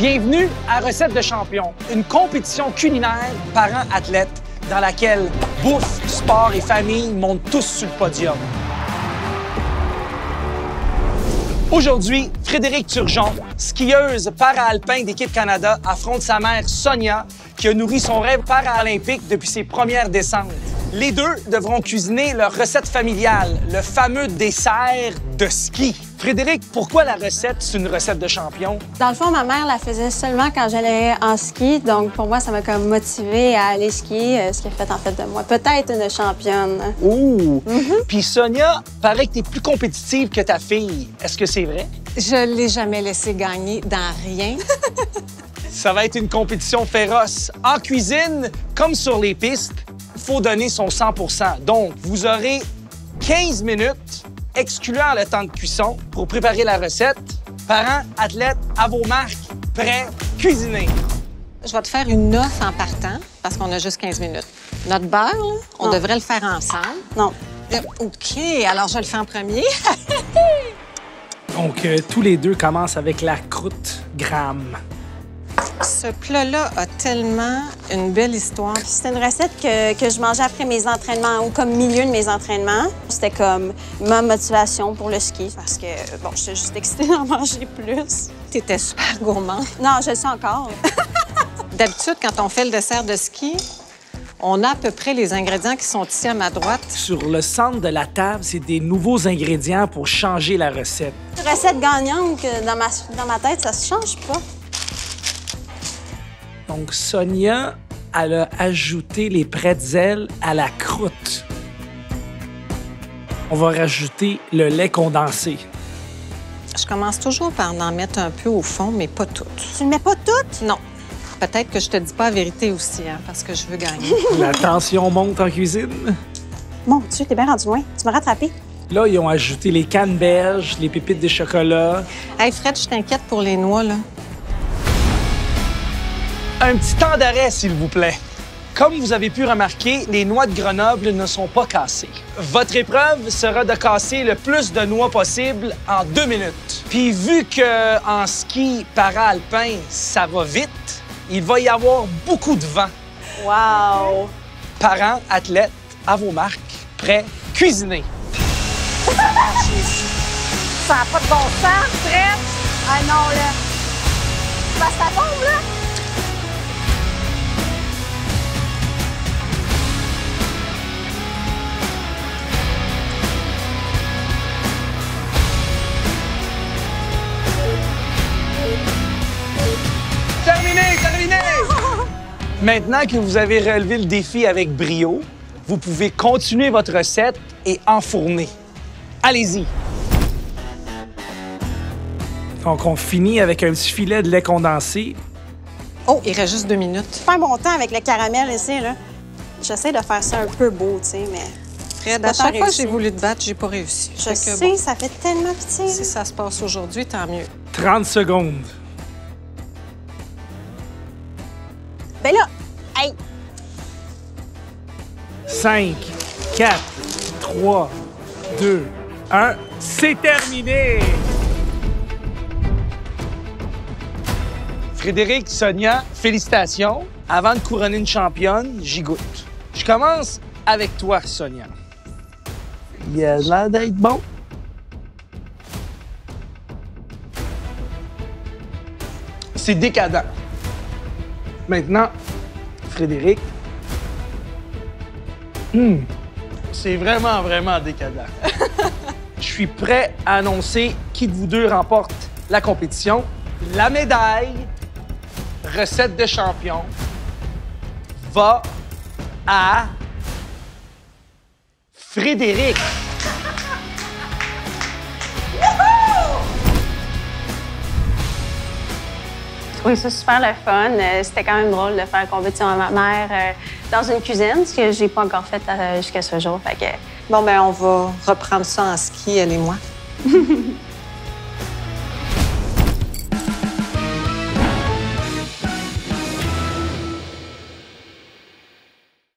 Bienvenue à Recette de champion, une compétition culinaire parents-athlètes dans laquelle bouffe, sport et famille montent tous sur le podium. Aujourd'hui, Frédéric Turgeon, skieuse para-alpin d'équipe Canada, affronte sa mère Sonia, qui a nourri son rêve paralympique depuis ses premières descentes. Les deux devront cuisiner leur recette familiale, le fameux dessert de ski. Frédéric, pourquoi la recette, c'est une recette de champion? Dans le fond, ma mère la faisait seulement quand j'allais en ski. Donc, pour moi, ça m'a comme motivée à aller skier, euh, ce qui a fait en fait de moi peut-être une championne. Ouh! Puis Sonia, paraît que tu es plus compétitive que ta fille. Est-ce que c'est vrai? Je l'ai jamais laissé gagner dans rien. Ça va être une compétition féroce. En cuisine, comme sur les pistes, faut donner son 100% Donc, vous aurez 15 minutes, excluant le temps de cuisson, pour préparer la recette. Parents, athlètes, à vos marques, prêts, cuisiner. Je vais te faire une offre en partant parce qu'on a juste 15 minutes. Notre beurre, là, on Non. devrait le faire ensemble. Non. Euh, OK, alors je le fais en premier. Donc, euh, tous les deux commencent avec la croûte gramme. Ce plat-là a tellement une belle histoire. C'était une recette que, que je mangeais après mes entraînements ou comme milieu de mes entraînements. C'était comme ma motivation pour le ski parce que, bon, j'étais juste excitée d'en manger plus. T'étais super gourmand. Non, je le sais encore. D'habitude, quand on fait le dessert de ski, on a à peu près les ingrédients qui sont ici à ma droite. Sur le centre de la table, c'est des nouveaux ingrédients pour changer la recette. Une recette gagnante que dans ma, dans ma tête, ça se change pas. Donc, Sonia, elle a ajouté les pretzels à la croûte. On va rajouter le lait condensé. Je commence toujours par en mettre un peu au fond, mais pas toutes. Tu le mets pas toutes? Non. Peut-être que je te dis pas la vérité aussi, hein, parce que je veux gagner. La tension monte en cuisine. Mon Dieu, t'es bien rendu loin. Tu m'as rattrapé. Là, ils ont ajouté les canneberges, les pépites de chocolat. hey Fred, je t'inquiète pour les noix, là. Un petit temps d'arrêt, s'il vous plaît. Comme vous avez pu remarquer, les noix de Grenoble ne sont pas cassées. Votre épreuve sera de casser le plus de noix possible en deux minutes. Puis vu que en ski para-alpin, ça va vite, il va y avoir beaucoup de vent. Wow! Parents, athlètes, à vos marques, prêts, cuisiner. Ça n'a pas de bon sens, Fred! Ah non, là! Bombe, là! Maintenant que vous avez relevé le défi avec brio, vous pouvez continuer votre recette et enfourner. Allez-y! Donc, on finit avec un petit filet de lait condensé. Oh, il reste juste deux minutes. Un bon temps avec le caramel ici, là. J'essaie de faire ça un peu beau, tu sais, mais Fred, à chaque fois que j'ai voulu te battre, j'ai pas réussi. je Fait que sais, bon, ça fait tellement pitié. si ça se passe aujourd'hui, tant mieux. 30 secondes. 5, 4, 3, 2, 1. C'est terminé! Frédéric, Sonia, félicitations. Avant de couronner une championne, j'y goûte. Je commence avec toi, Sonia. Il a l'air d'être bon. C'est décadent. Maintenant, Frédéric. Hum, C'est vraiment, vraiment décadent. Je suis prêt à annoncer qui de vous deux remporte la compétition. La médaille, recette de champion, va à Frédéric. Trouvé ça super le fun. Euh, C'était quand même drôle de faire compétition à ma mère euh, dans une cuisine, ce que j'ai pas encore fait euh, jusqu'à ce jour. Fait que Bon, ben on va reprendre ça en ski, elle et moi.